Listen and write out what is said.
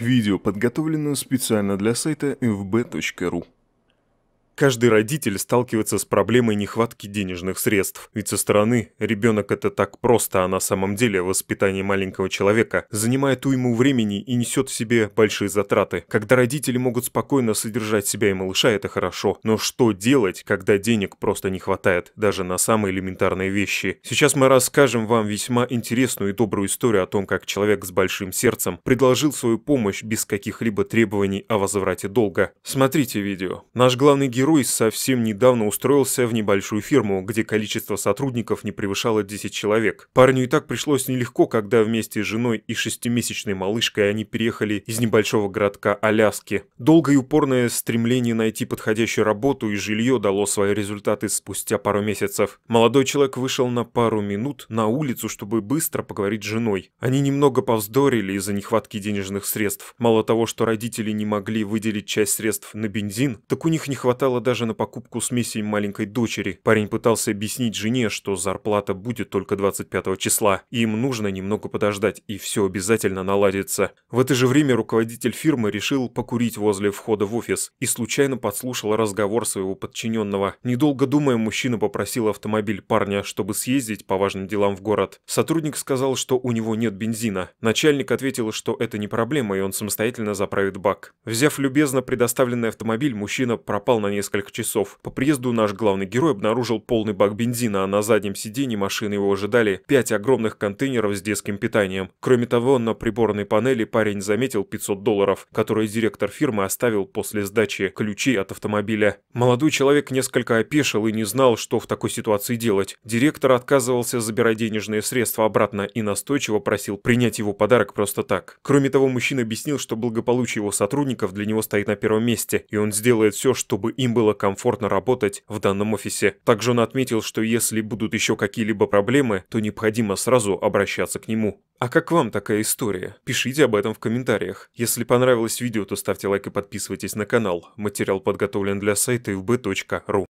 Видео подготовлено специально для сайта fb.ru. Каждый родитель сталкивается с проблемой нехватки денежных средств, ведь со стороны ребенок это так просто, а на самом деле воспитание маленького человека занимает уйму времени и несет в себе большие затраты. Когда родители могут спокойно содержать себя и малыша, это хорошо, но что делать, когда денег просто не хватает, даже на самые элементарные вещи? Сейчас мы расскажем вам весьма интересную и добрую историю о том, как человек с большим сердцем предложил свою помощь без каких-либо требований о возврате долга. Смотрите видео. Наш главный герой Герой совсем недавно устроился в небольшую фирму, где количество сотрудников не превышало 10 человек. Парню и так пришлось нелегко, когда вместе с женой и шестимесячной малышкой они переехали из небольшого городка Аляски. Долгое и упорное стремление найти подходящую работу и жилье дало свои результаты спустя пару месяцев. Молодой человек вышел на пару минут на улицу, чтобы быстро поговорить с женой. Они немного повздорили из-за нехватки денежных средств. Мало того, что родители не могли выделить часть средств на бензин, так у них не хватало хватало даже на покупку смеси маленькой дочери. Парень пытался объяснить жене, что зарплата будет только 25 числа, и им нужно немного подождать, и все обязательно наладится. В это же время руководитель фирмы решил покурить возле входа в офис и случайно подслушал разговор своего подчиненного. Недолго думая, мужчина попросил автомобиль парня, чтобы съездить по важным делам в город. Сотрудник сказал, что у него нет бензина. Начальник ответил, что это не проблема, и он самостоятельно заправит бак. Взяв любезно предоставленный автомобиль, мужчина пропал на несколько несколько часов. По приезду наш главный герой обнаружил полный бак бензина, а на заднем сиденье машины его ожидали пять огромных контейнеров с детским питанием. Кроме того, на приборной панели парень заметил 500 долларов, которые директор фирмы оставил после сдачи ключей от автомобиля. Молодой человек несколько опешил и не знал, что в такой ситуации делать. Директор отказывался забирать денежные средства обратно и настойчиво просил принять его подарок просто так. Кроме того, мужчина объяснил, что благополучие его сотрудников для него стоит на первом месте, и он сделает все, чтобы им было комфортно работать в данном офисе. Также он отметил, что если будут еще какие-либо проблемы, то необходимо сразу обращаться к нему. А как вам такая история? Пишите об этом в комментариях. Если понравилось видео, то ставьте лайк и подписывайтесь на канал. Материал подготовлен для сайта fb.ru.